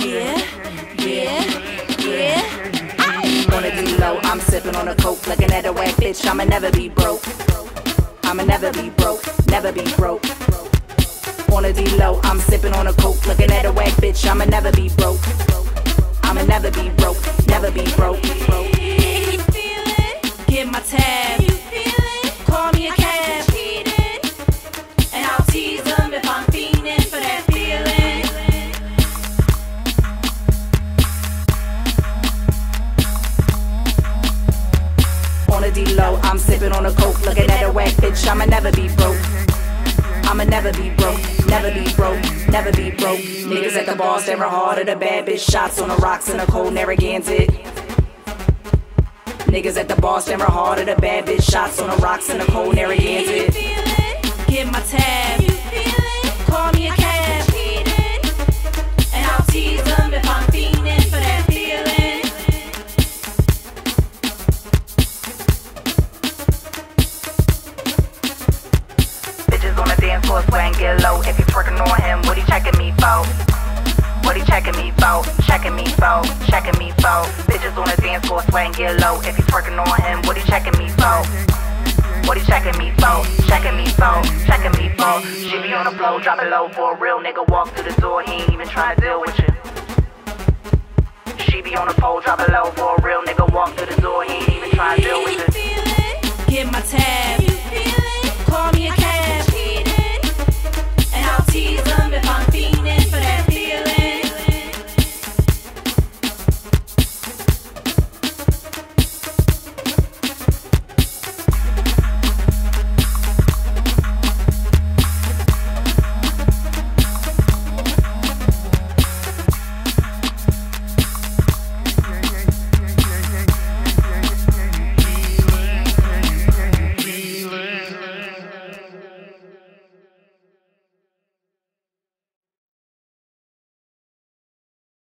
yeah, yeah, yeah. I wanna be low, I'm sipping on a coke, looking at a whack bitch. I'ma never be broke. I'ma never be broke, never be broke. Wanna be low, I'm sipping on a coke, looking at a wet bitch. I'ma never be broke. I'ma never be broke, never be broke. low. I'm sipping on a coke, looking at a whack bitch. I'ma never be broke. I'ma never be broke, never be broke, never be broke. Niggas at the bar staring hard at a bad bitch. Shots on the rocks in a cold Narragansett. Niggas at the bar staring hard at a bad bitch. Shots on the rocks in a cold Narragansett. Get my tag. Dance floor sweating get low. If you twerking on him, what he checking me for? What he checking me for? Checking me for? Checking me for? Bitches on the dance floor sweating get low. If you twerking on him, what he checking me for? What he checking me for? Checking me for? Checking me for? She be on the floor, drop it low for a real nigga. Walk through the door, he ain't even trying to deal with you. She be on the pole, drop it low for a real nigga. Walk through the door, he ain't even trying to deal with you. Get my tab.